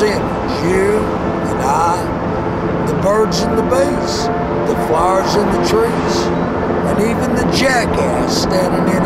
You and I, the birds and the bees, the flowers and the trees, and even the jackass standing in.